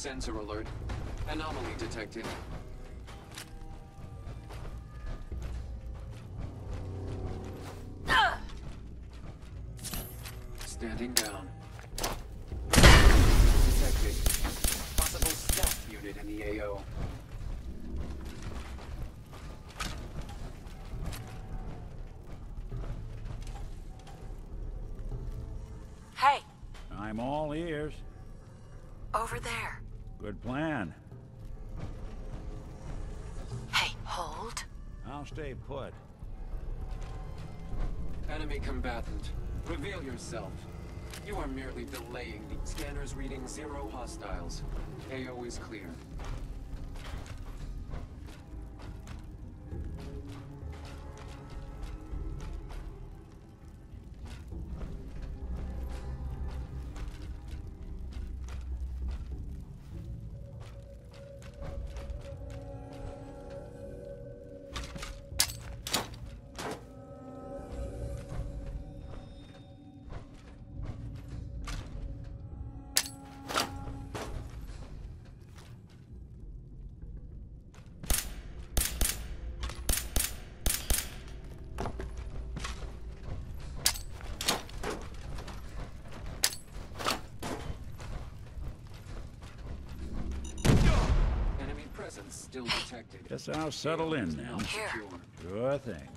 Sensor alert. Anomaly detected. Standing down. Detected. Possible stealth unit in the AO. Hey, I'm all ears. over there. Good plan. Hey, hold. I'll stay put. Enemy combatant. Reveal yourself. You are merely delaying the scanners reading zero hostiles. AO is clear. Still detected. Guess I'll settle in now. Not Here. secure. Sure thing.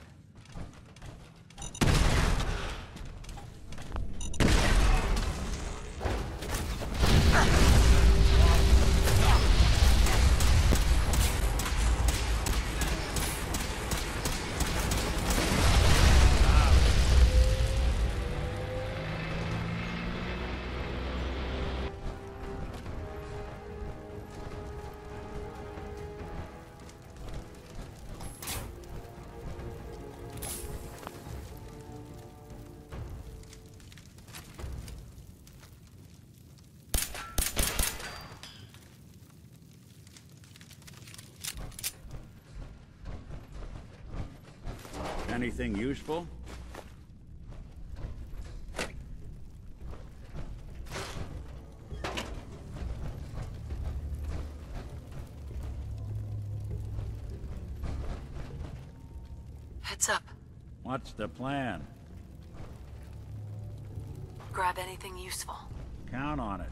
Anything useful? Heads up. What's the plan? Grab anything useful. Count on it.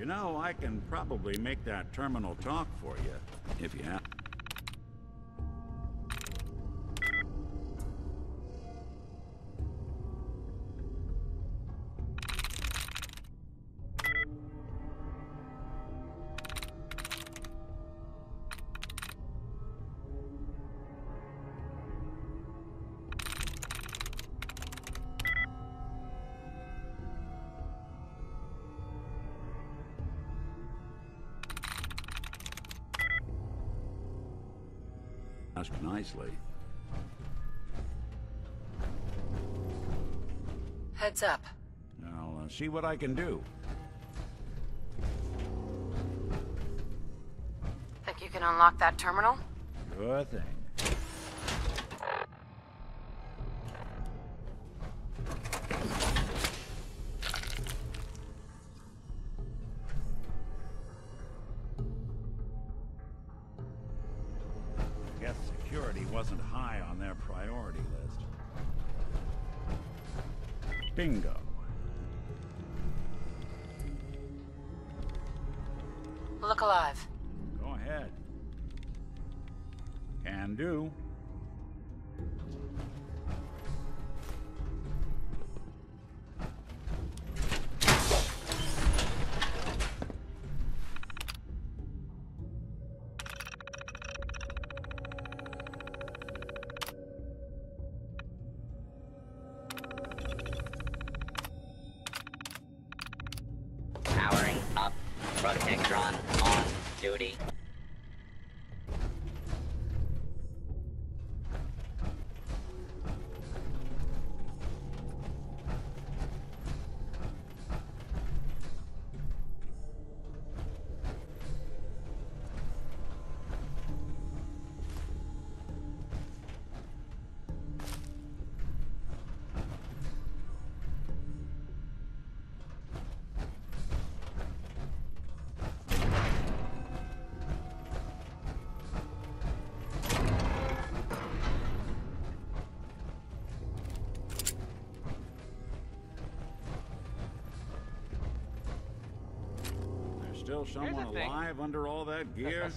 You know, I can probably make that terminal talk for you, if you have. Nicely. Heads up. I'll uh, see what I can do. Think you can unlock that terminal? Sure thing. wasn't high on their priority list. Bingo. Look alive. Go ahead. Can do. Still someone alive under all that gear?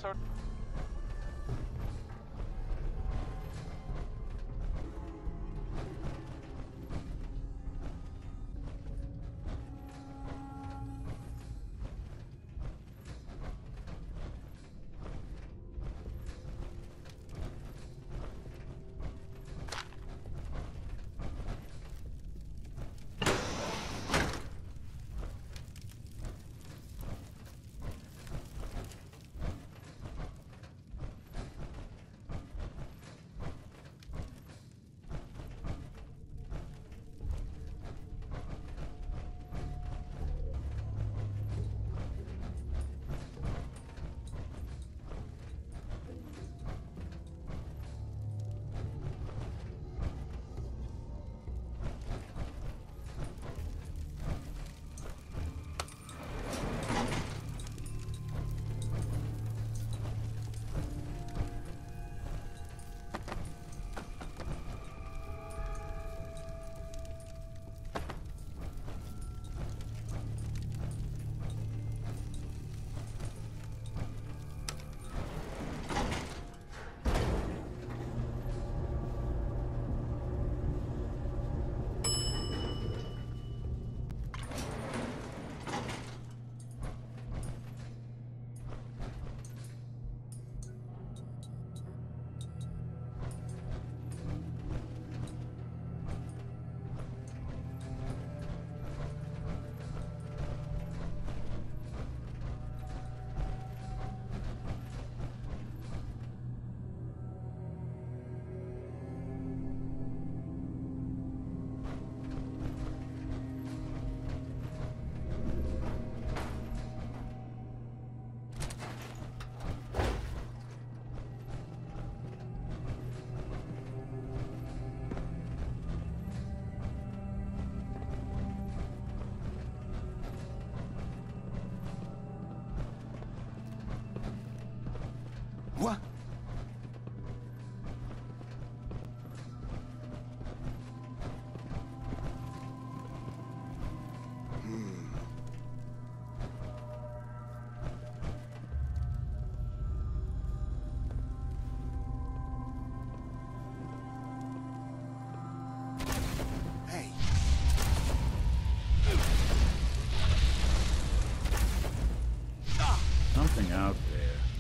there.